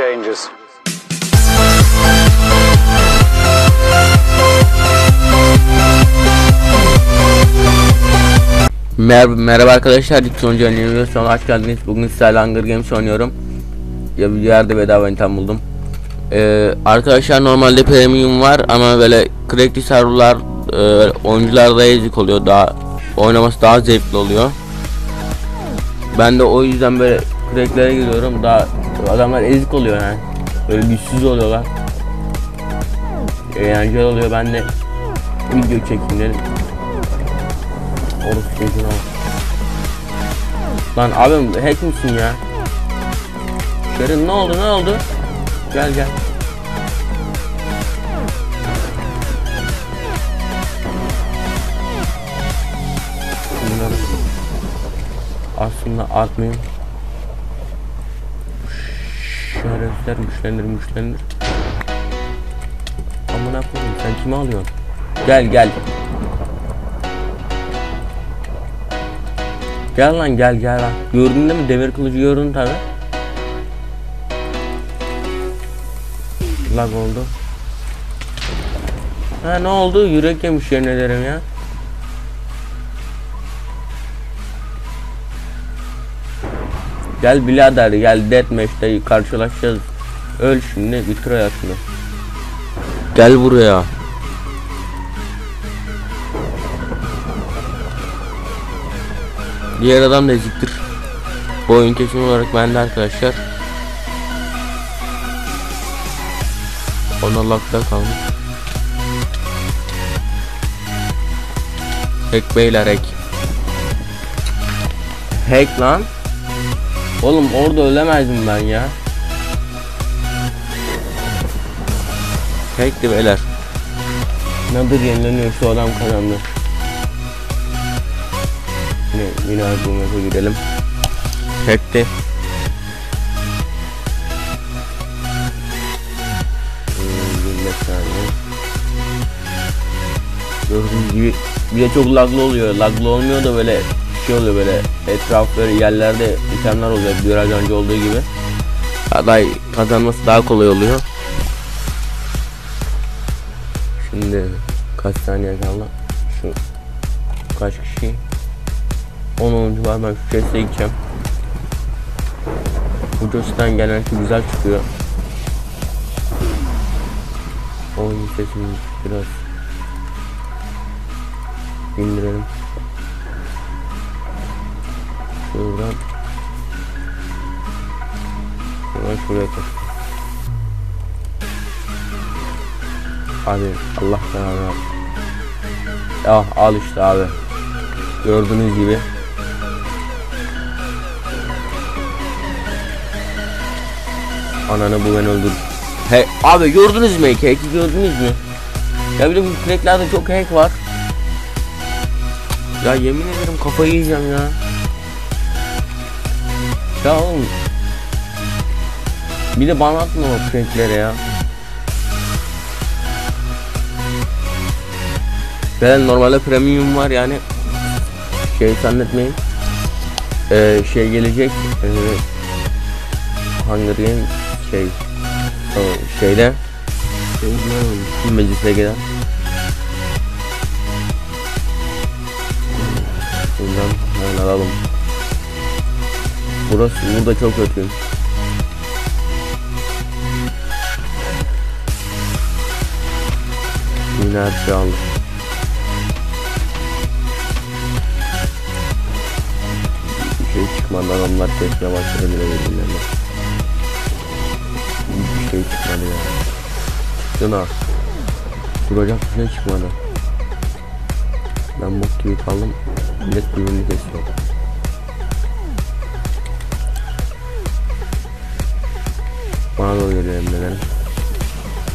changes. Merhaba, merhaba arkadaşlar, sonucu oynuyoruz. Sonra hoş geldiniz. Bugün sizlerle Hunger Games oynuyorum. Ya bir yerde bedava intem buldum. Ee, arkadaşlar normalde premium var ama böyle crackli serverlar e, oyuncularda ezik oluyor. Daha oynaması daha zevkli oluyor. Ben de o yüzden böyle cracklere giriyorum. Daha adamlar ezik oluyor yani. Böyle güçsüz oluyorlar. Eğlenceli oluyor. Ben de video çekeyim dedim. Orası çocuğuna bak. Lan abim hack misin ya? Şerin ne oldu ne oldu? Gel gel. Aslında atmayayım. Şerefler güçlendir güçlendir. Amına koyayım sen kimi alıyorsun? Gel gel. Gel lan gel gel lan. Gördün değil mi? Demir kılıcı gördün tabi. Lag oldu. Ha ne oldu? Yürek yemiş yemin ederim ya. Gel birader gel deathmatch'te karşılaşacağız. Öl şimdi bitir hayatını. Gel buraya. Diğer adam da eziktir. Bu oyun kesin olarak bende arkadaşlar. Ona lakta kalmış. Hack beyler hack. Hack lan. Oğlum orada ölemezdim ben ya. Hack'ti beyler. Nadir yenileniyor şu adam kazandı. Yine yine. Çekti. Hmm, 25 saniye. Gördüğünüz gibi bir de çok laglı oluyor. Laglı olmuyor da böyle şey oluyor böyle etraf böyle yerlerde itemler oluyor biraz önce olduğu gibi. Aday kazanması daha kolay oluyor. Şimdi kaç saniye kaldı? Şu kaç kişi? 10 oyuncu var ben şu chest'e gideceğim. Bu chest'ten genellikle güzel çıkıyor. Oyun sesini biraz indirelim. Şuradan Şuradan şuraya koy. Abi Allah belanı. Ya al işte abi. Gördüğünüz gibi Ananı bu beni öldür. He abi gördünüz mü hack'i gördünüz mü? Ya bu cracklerde çok hack var. Ya yemin ederim kafayı yiyeceğim ya. Ya oğlum. Bir de bana atma o cracklere ya. Ben normalde premium var yani şey zannetmeyin. Ee, şey gelecek. Ee, Hunger Games şey o şeyde şey, meclise gelen hemen alalım. Burası burada çok kötü. Yine her şey aldım. Bir şey çıkmadan onlar kesmeye başladı bile birbirlerine. Hiçbir şey çıkmadı ya. Şuna. Duracak bir şey çıkmadı. Ben bok gibi kaldım. Millet birbirini kesiyor. Bana doğru geliyor emreler.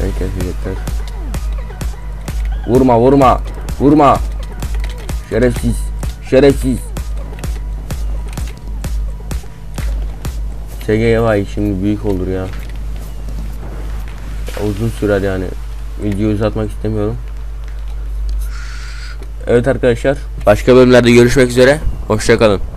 Ben kesecekler. Vurma vurma. Vurma. Şerefsiz. Şerefsiz. SG'ye vay şimdi büyük olur ya. Uzun sürer yani. Videoyu uzatmak istemiyorum. Evet arkadaşlar. Başka bölümlerde görüşmek üzere. Hoşçakalın.